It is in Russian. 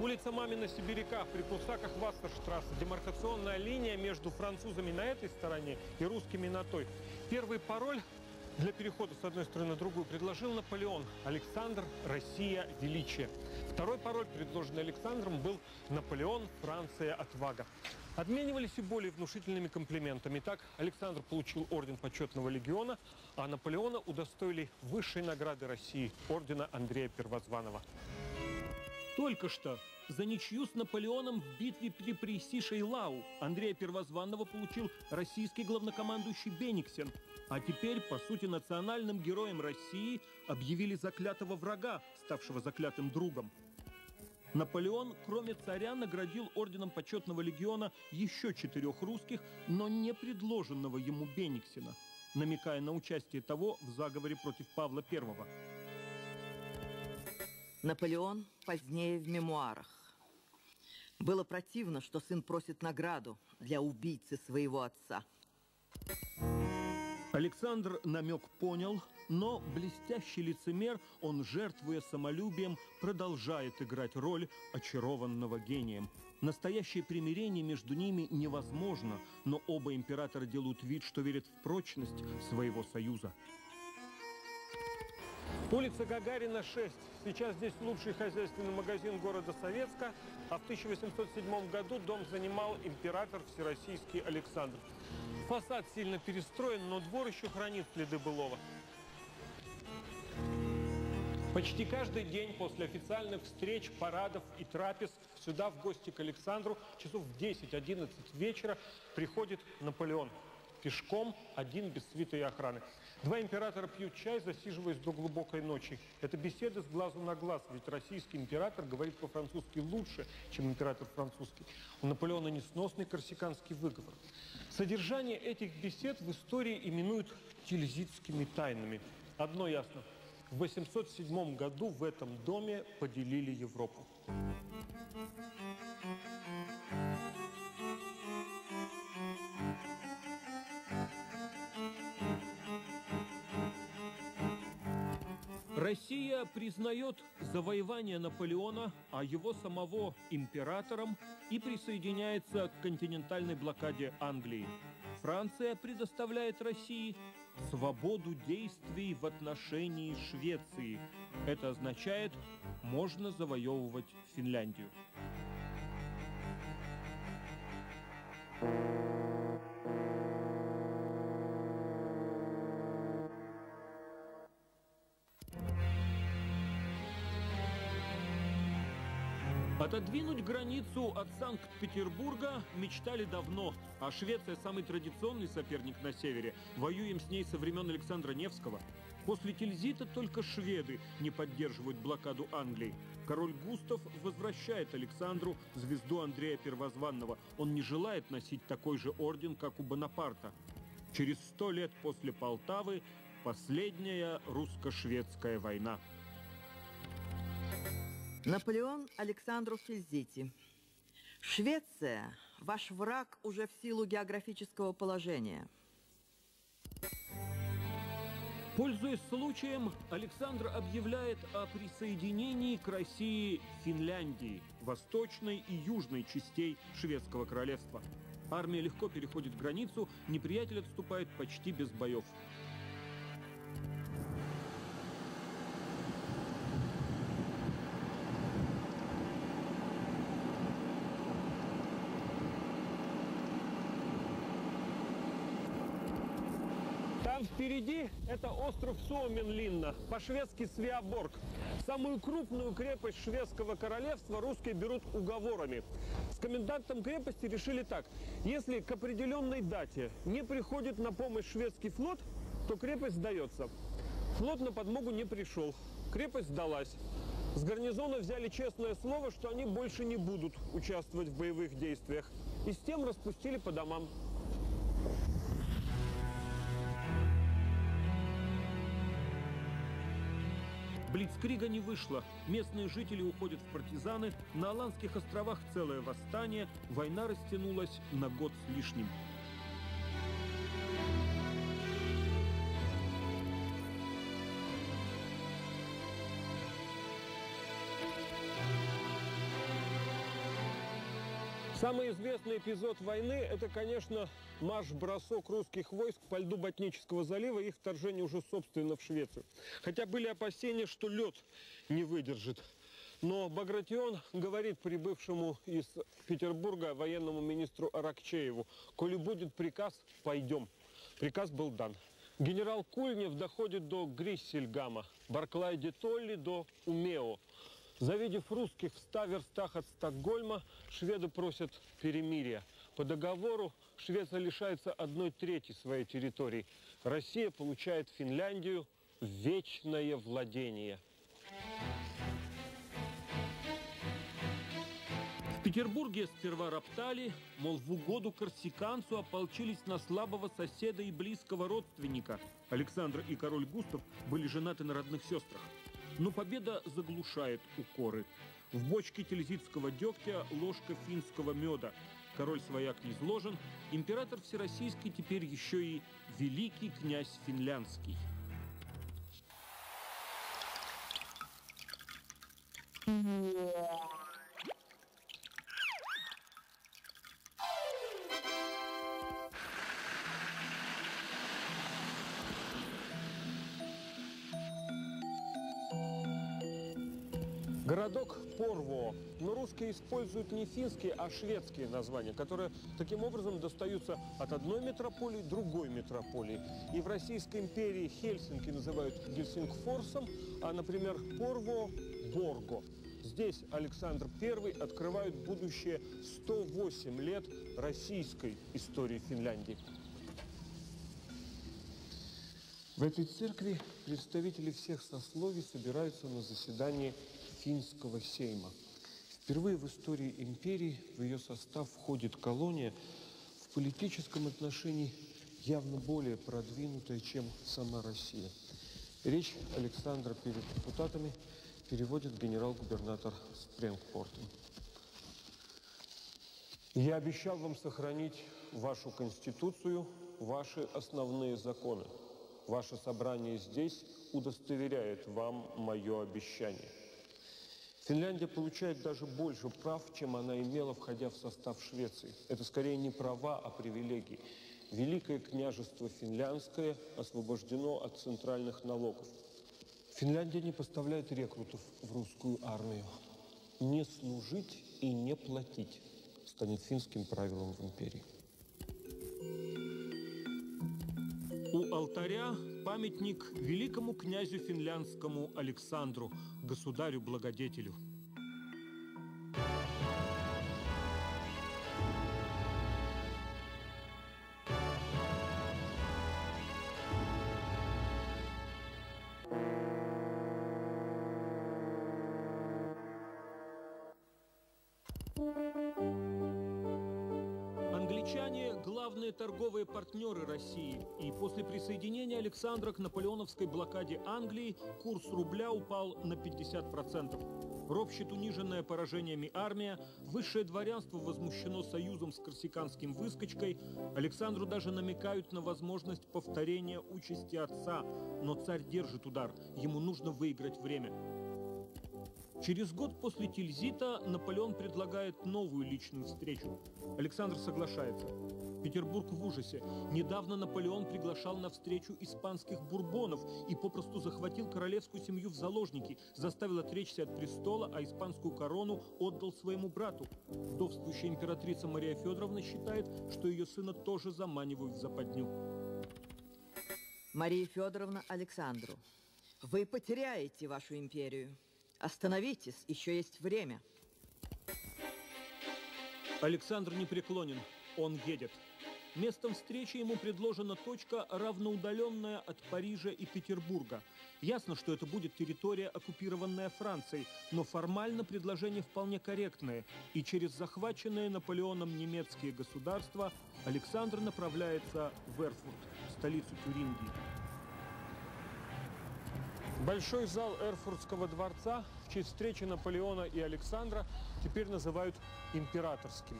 Улица Мамина Сибиряка при Пусаках Вастерштрассе. Демаркационная линия между французами на этой стороне и русскими на той. Первый пароль для перехода с одной стороны на другую предложил Наполеон. Александр, Россия, величие. Второй пароль, предложенный Александром, был Наполеон, Франция, отвага. Обменивались и более внушительными комплиментами. Так, Александр получил орден почетного легиона, а Наполеона удостоили высшей награды России – ордена Андрея Первозванного. Только что за ничью с Наполеоном в битве при Пресси-Шейлау Андрея Первозванного получил российский главнокомандующий Бениксен. А теперь, по сути, национальным героем России объявили заклятого врага, ставшего заклятым другом. Наполеон, кроме царя, наградил орденом почетного легиона еще четырех русских, но не предложенного ему Бениксена, намекая на участие того в заговоре против Павла I. Наполеон позднее в мемуарах. Было противно, что сын просит награду для убийцы своего отца. Александр намек понял, но блестящий лицемер, он, жертвуя самолюбием, продолжает играть роль очарованного гением. Настоящее примирение между ними невозможно, но оба императора делают вид, что верят в прочность своего союза. Улица Гагарина, 6. Сейчас здесь лучший хозяйственный магазин города Советска, а в 1807 году дом занимал император Всероссийский Александр. Фасад сильно перестроен, но двор еще хранит следы былого. Почти каждый день после официальных встреч, парадов и трапез сюда в гости к Александру часов в 10-11 вечера приходит Наполеон. Пешком, один без свита и охраны. Два императора пьют чай, засиживаясь до глубокой ночи. Это беседа с глазу на глаз, ведь российский император говорит по-французски лучше, чем император французский. У Наполеона несносный корсиканский выговор. Содержание этих бесед в истории именуют тильзитскими тайнами. Одно ясно. В 807 году в этом доме поделили Европу. Россия признает завоевание Наполеона, а его самого императором и присоединяется к континентальной блокаде Англии. Франция предоставляет России свободу действий в отношении Швеции. Это означает, можно завоевывать Финляндию. Отодвинуть границу от Санкт-Петербурга мечтали давно, а Швеция самый традиционный соперник на севере. Воюем с ней со времен Александра Невского. После Тильзита только шведы не поддерживают блокаду Англии. Король Густав возвращает Александру звезду Андрея Первозванного. Он не желает носить такой же орден, как у Бонапарта. Через сто лет после Полтавы последняя русско-шведская война. Наполеон Александру Фельзити. Швеция – ваш враг уже в силу географического положения. Пользуясь случаем, Александр объявляет о присоединении к России Финляндии, восточной и южной частей шведского королевства. Армия легко переходит границу, неприятель отступает почти без боев. Там впереди это остров Суоменлинна, по-шведски Свиаборг. Самую крупную крепость шведского королевства русские берут уговорами. С комендантом крепости решили так. Если к определенной дате не приходит на помощь шведский флот, то крепость сдается. Флот на подмогу не пришел. Крепость сдалась. С гарнизона взяли честное слово, что они больше не будут участвовать в боевых действиях. И с тем распустили по домам. Блицкрига не вышло. Местные жители уходят в партизаны. На Аландских островах целое восстание. Война растянулась на год с лишним. Самый известный эпизод войны – это, конечно, марш-бросок русских войск по льду Ботнического залива и их вторжение уже, собственно, в Швецию. Хотя были опасения, что лед не выдержит. Но Багратион говорит прибывшему из Петербурга военному министру Аракчееву, «Коли будет приказ, пойдем». Приказ был дан. Генерал Кульнев доходит до Гриссельгама, Барклай де Толли до Умео. Завидев русских в ста верстах от Стокгольма, шведы просят перемирия. По договору Швеция лишается одной трети своей территории. Россия получает Финляндию в вечное владение. В Петербурге сперва роптали, мол, в угоду корсиканцу ополчились на слабого соседа и близкого родственника. Александр и король Густав были женаты на родных сестрах. Но победа заглушает укоры. В бочке тильзитского дегтя ложка финского меда. Король-свояк не изложен, император всероссийский теперь еще и великий князь финляндский. Городок Порво. Но русские используют не финские, а шведские названия, которые таким образом достаются от одной метрополии другой метрополии. И в Российской империи Хельсинки называют Гельсингфорсом, а, например, Порво – Борго. Здесь Александр I открывает будущее 108 лет российской истории Финляндии. В этой церкви представители всех сословий собираются на заседании финского сейма. Впервые в истории империи в ее состав входит колония в политическом отношении явно более продвинутая, чем сама Россия. Речь Александра перед депутатами переводит генерал-губернатор Спренгпортен. Я обещал вам сохранить вашу конституцию, ваши основные законы. Ваше собрание здесь удостоверяет вам мое обещание. Финляндия получает даже больше прав, чем она имела, входя в состав Швеции. Это скорее не права, а привилегии. Великое княжество финляндское освобождено от центральных налогов. Финляндия не поставляет рекрутов в русскую армию. Не служить и не платить станет финским правилом в империи. У алтаря памятник великому князю финляндскому Александру, государю-благодетелю. Англичане – главные торговые партнеры России. И после присоединения Александра к наполеоновской блокаде Англии курс рубля упал на 50%. Ропщет униженная поражениями армия, высшее дворянство возмущено союзом с корсиканским выскочкой. Александру даже намекают на возможность повторения участи отца. Но царь держит удар, ему нужно выиграть время. Через год после Тильзита Наполеон предлагает новую личную встречу. Александр соглашается. Петербург в ужасе. Недавно Наполеон приглашал на встречу испанских бурбонов и попросту захватил королевскую семью в заложники, заставил отречься от престола, а испанскую корону отдал своему брату. Вдовствующая императрица Мария Федоровна считает, что ее сына тоже заманивают в западню. Мария Федоровна Александру, вы потеряете вашу империю. Остановитесь, еще есть время. Александр не преклонен, он едет. Местом встречи ему предложена точка, равноудаленная от Парижа и Петербурга. Ясно, что это будет территория, оккупированная Францией, но формально предложение вполне корректное. И через захваченные Наполеоном немецкие государства Александр направляется в Эрфурт, столицу Тюрингии. Большой зал Эрфуртского дворца в честь встречи Наполеона и Александра теперь называют императорским.